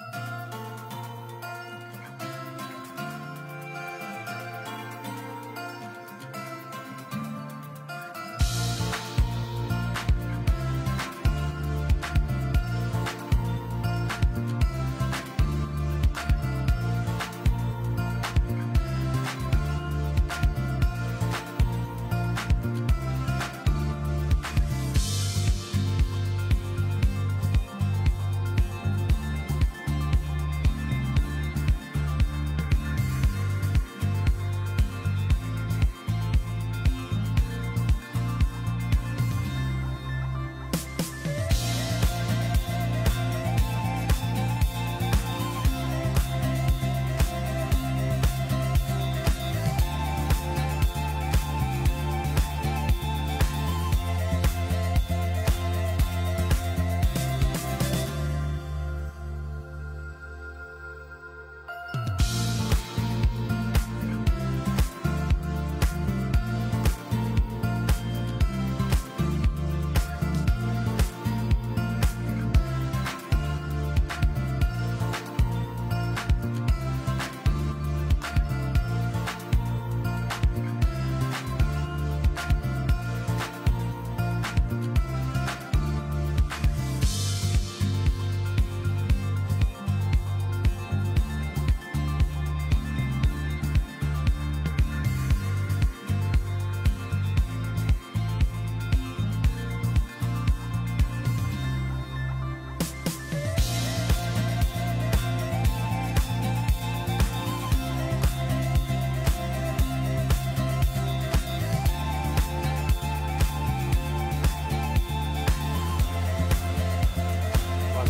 Música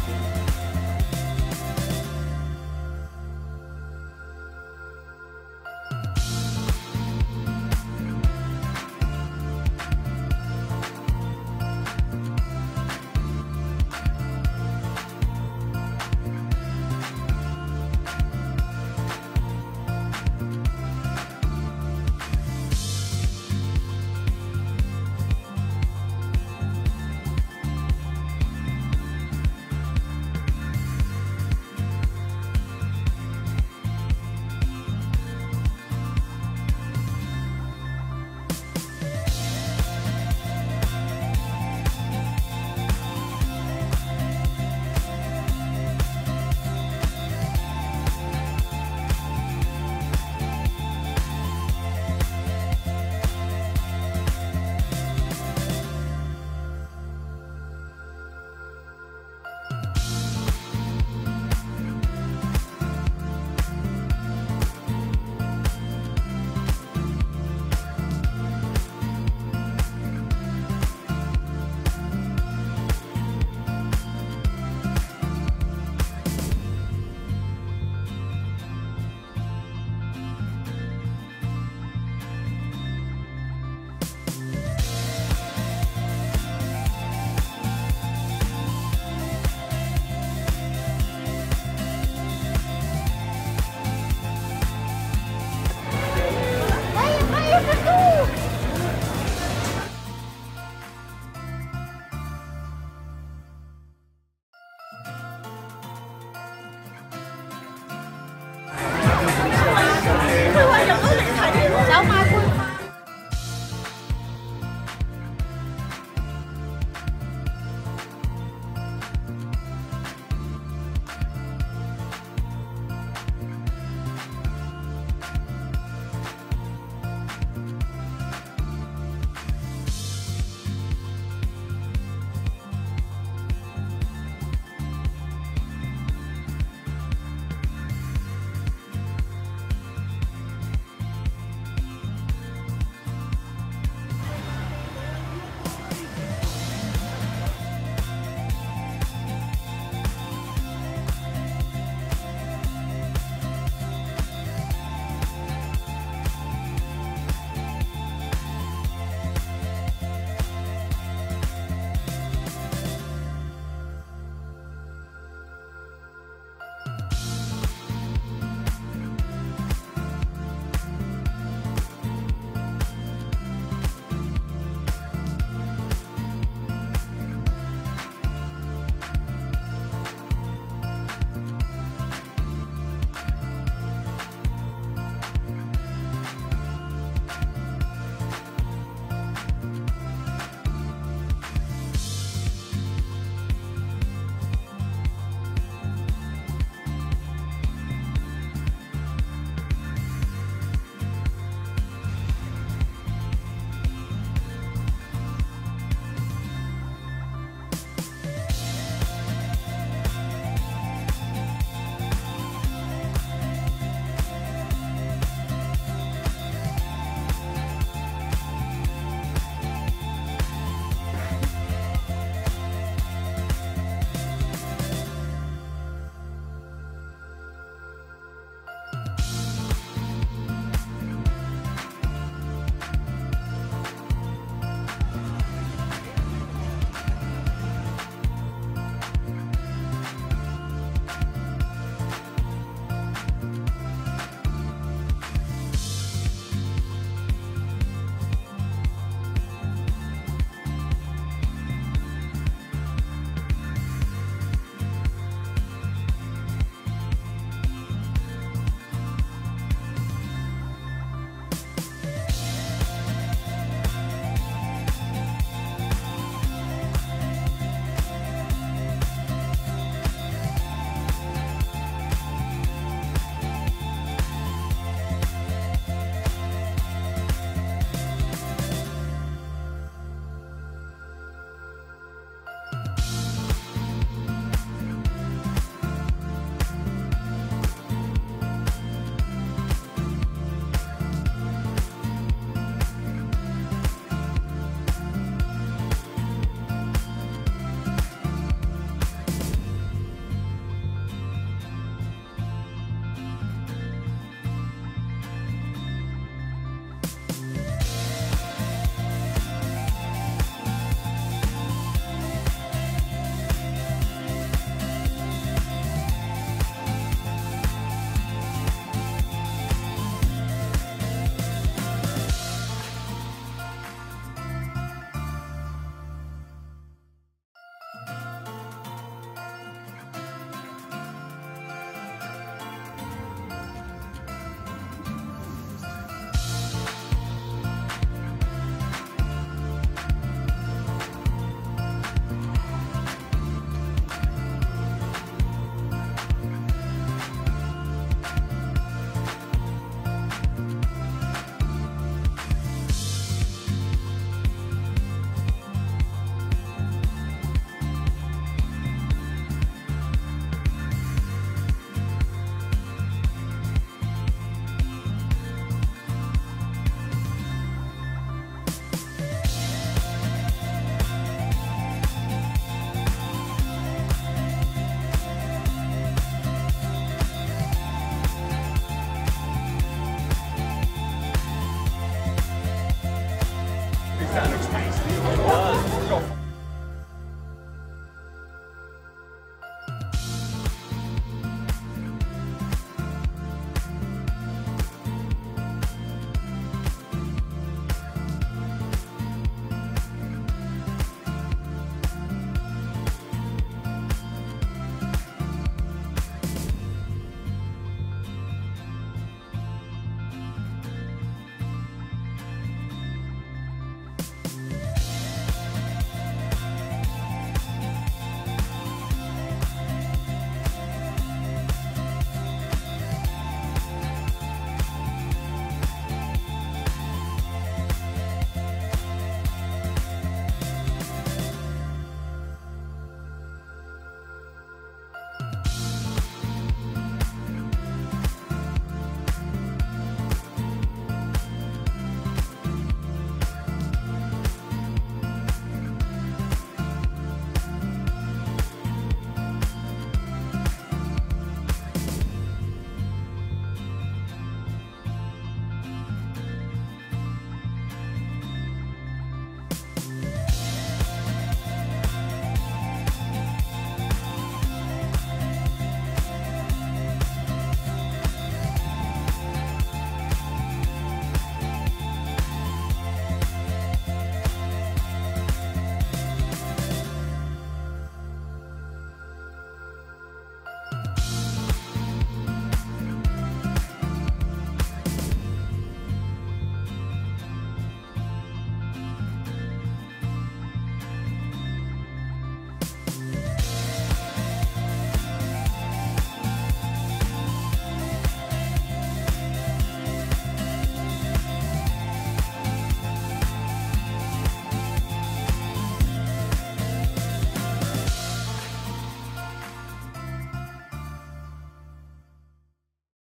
Bye.